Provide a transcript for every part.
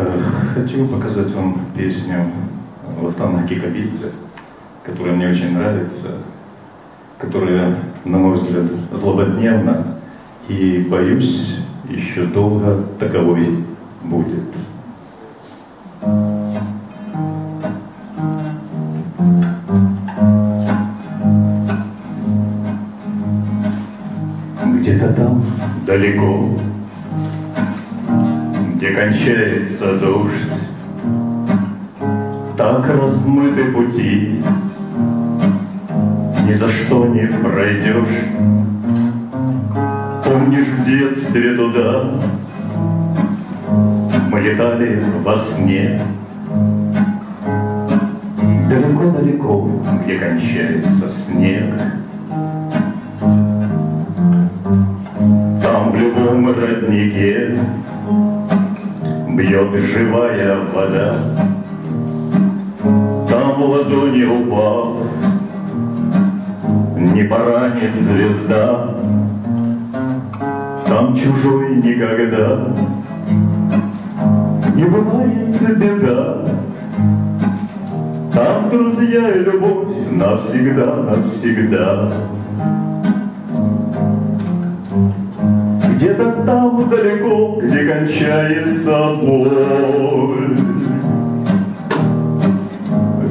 Э, хочу показать вам песню Вахтана Кикабидзе, которая мне очень нравится, которая, на мой взгляд, злободневна и, боюсь, еще долго таковой будет. Где-то там, далеко, где кончается дождь, Так размыты пути, ни за что не пройдешь. Помнишь в детстве туда Мы летали во сне. Далеко-далеко, где кончается снег. Там в любом роднике Бьет живая вода, Там ладони упав Не поранит звезда, Там чужой никогда Не бывает беда, Там друзья и любовь навсегда, навсегда. Где-то там далеко, кончается боль.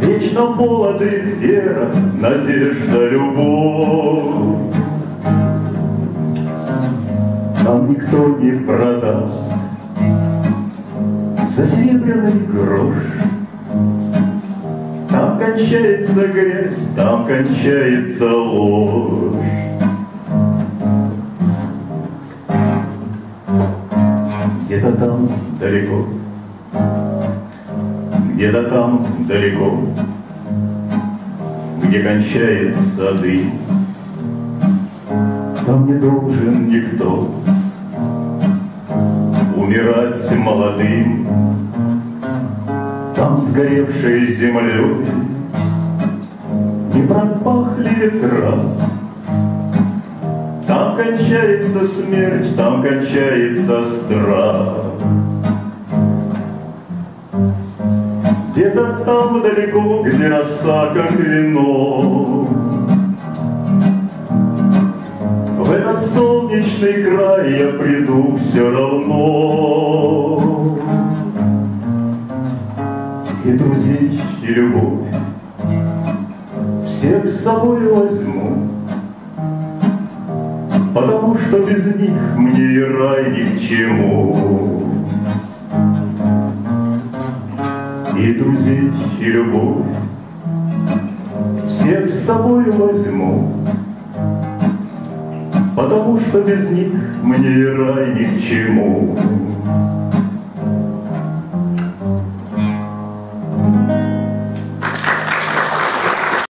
Вечно молоды вера, надежда, любовь. Там никто не продаст за серебряный грош. Там кончается грязь, там кончается ложь. Далеко, где-то там далеко, Где кончается дым, Там не должен никто Умирать молодым, Там сгоревшей землей Не пропахли ветра, там кончается смерть, там кончается страх. Где-то там далеко, где роса, как вино, В этот солнечный край я приду все равно. И друзей, и любовь всех с собой возьму, Потому что без них мне и рай ни к чему. И друзей, и любовь всех с собой возьму, Потому что без них мне рай ни к чему.